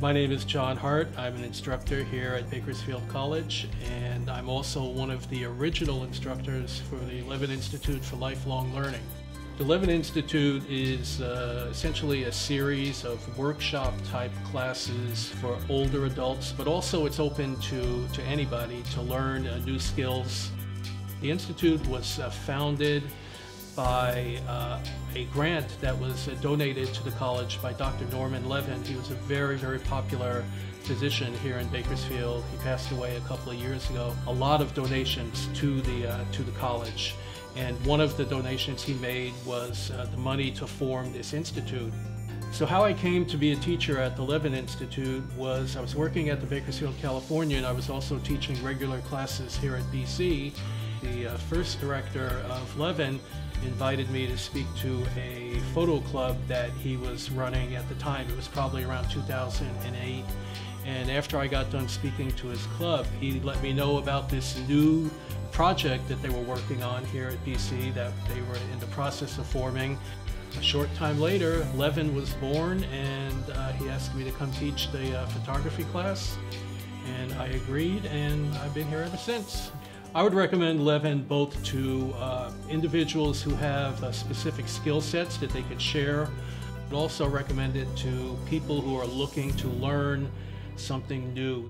My name is John Harte. I'm an instructor here at Bakersfield College, and I'm also one of the original instructors for the Levan Institute for Lifelong Learning. The Levan Institute is uh, essentially a series of workshop type classes for older adults, but also it's open to, to anybody to learn uh, new skills. The Institute was uh, founded by uh, a grant that was uh, donated to the college by Dr. Norman Levan. He was a very, very popular physician here in Bakersfield. He passed away a couple of years ago. A lot of donations to the, uh, to the college. And one of the donations he made was uh, the money to form this institute. So how I came to be a teacher at the Levan Institute was I was working at the Bakersfield, Californian, and I was also teaching regular classes here at BC. The uh, first director of Levan invited me to speak to a photo club that he was running at the time. It was probably around 2008. And after I got done speaking to his club, he let me know about this new project that they were working on here at BC that they were in the process of forming. A short time later, Levan was born and uh, he asked me to come teach the uh, photography class. And I agreed and I've been here ever since. I would recommend Levan both to uh, individuals who have uh, specific skill sets that they could share, but also recommend it to people who are looking to learn something new.